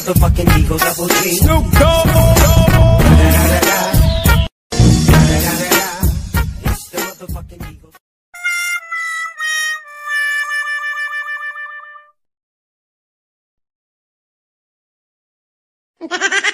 motherfucking Eagle Double G. Snoop Dogg. Ha ha ha!